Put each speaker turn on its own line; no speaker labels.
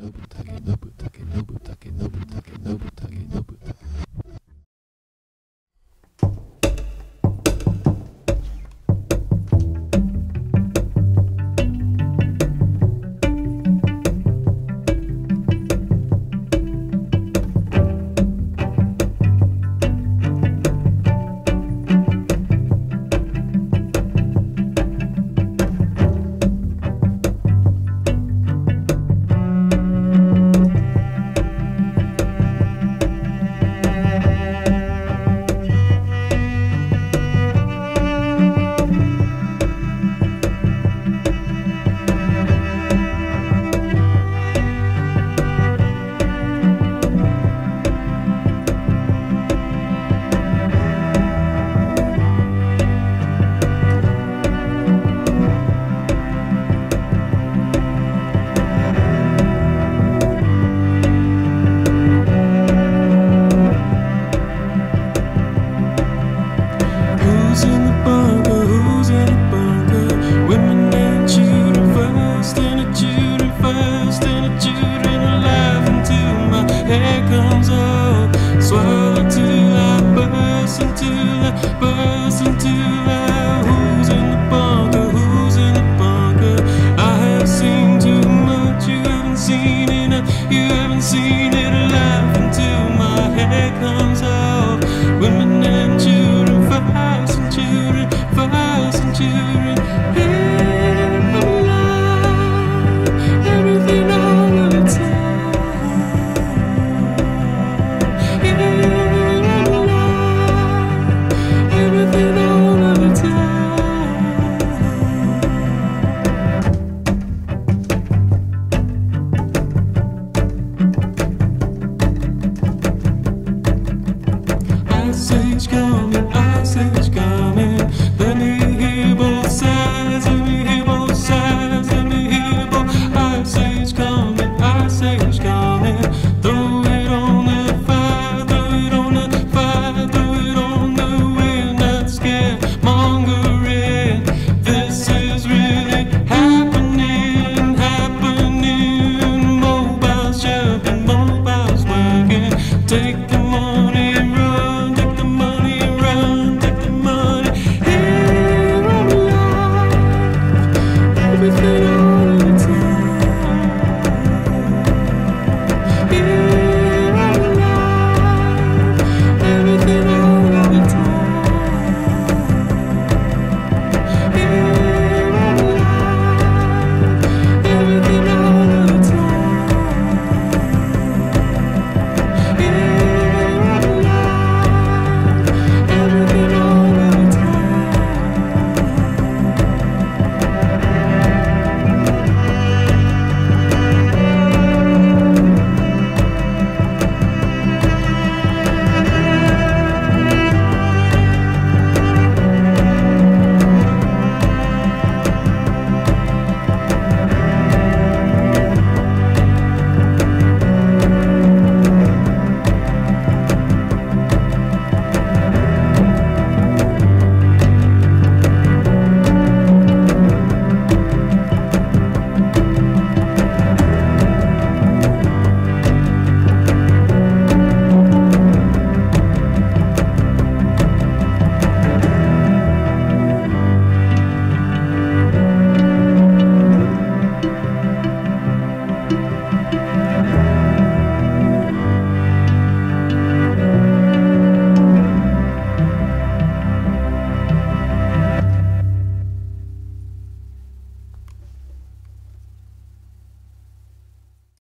Nobutake, Nobutake, Nobutake, Nobutake, Nobutake, Nobutake.